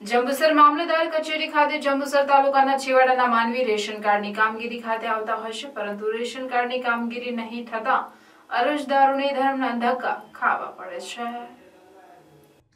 જંબુસર મામલતદાર કચેરી ખાતે જંબુસર તાલુકાના છેવાડાના માનવી રેશન કાર્ડની કામગીરી ખાતે આવતા હશે પરંતુ રેશન કાર્ડની કામગીરી નહીં થતા અરજદારોને ધર્મના ધક્કા ખાવા પડે છે.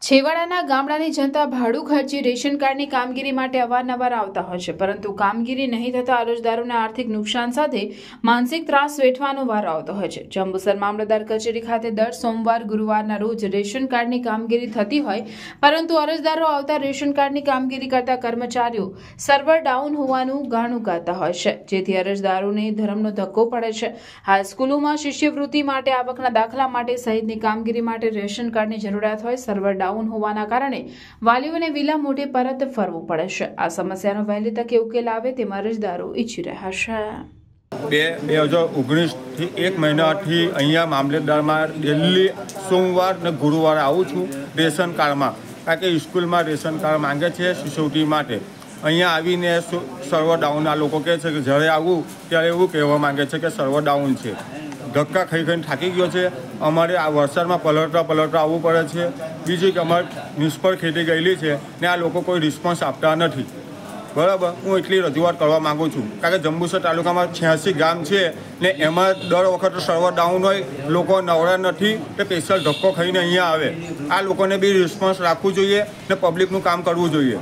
છેવાડાના ગામડાની જનતા ભાડું ખર્ચી રેશન કાર્ડની કામગીરી માટે અવારનવાર આવતા હોય છે, પરંતુ કામગીરી નહીં થતા અરજદારોને આર્થિક નુકસાન સાથે માનસિક ત્રાસ વેઠવાનો વાર આવતો હોય છે. જંબુસર મામલતદાર કચેરી ખાતે દર સોમવાર, ગુરુવારના રોજ રેશન કાર્ડની કામગીરી થતી હોય, પરંતુ અરજદારો આવતા રેશન કાર્ડની કામગીરી કરતા કર્મચારીઓ સર્વર ડાઉન હોવાનું ગાણું ગાતા હોય છે, જેથી અરજદારોને ધર્મનો ધક્કો પડે છે. હાલ સ્કૂલોમાં શિષ્યવૃત્તિ માટે આવકના દાખલા માટે સહિતની કામગીરી માટે રેશન કાર્ડની જરૂરિયાત હોય, સર્વર ડાઉન હોવાના કારણે વાલીઓને વિલા મોઢે પરત ફરવું પડે આ સમસ્યાનો વહેલી તકે ઉકેલ આવે તેમ અરજદારો ઈચ્છી રહ્યા છે. બે બે હજાર ઓગણીસથી એક મહિનાથી અહીંયા મામલતદારમાં ડેલી સોમવાર ને ગુરુવારે આવું છું રેશન કાર્ડમાં. કારણ કે સ્કૂલમાં રેશન કાર્ડ માંગે છે શિષ્યવૃત્તિ માટે. અહીંયા આવીને સર્વ ડાઉન આ લોકો કહે છે કે જ્યારે આવું ત્યારે એવું કહેવા માંગે છે કે સર્વર ડાઉન છે. ધક્કા ખાઈ ખાઈને થાકી ગયો છે. અમારે આ વરસાદમાં પલટવા પલટવા આવવું પડે છે. બીજું કે અમારે નિષ્ફળ ખેતી ગયેલી છે ને આ લોકો કોઈ રિસ્પોન્સ આપતા નથી. બરાબર? હું એટલી રજૂઆત કરવા માગું છું. કારણ કે જંબુસર તાલુકામાં છ્યાસી ગામ છે ને એમાં દર વખત સર્વર ડાઉન હોય, લોકો નવરા નથી તો સ્પેશિયલ ધક્કો ખાઈને અહીંયા આવે. આ લોકોને બી રિસ્પોન્સ રાખવું જોઈએ ને પબ્લિકનું કામ કરવું જોઈએ.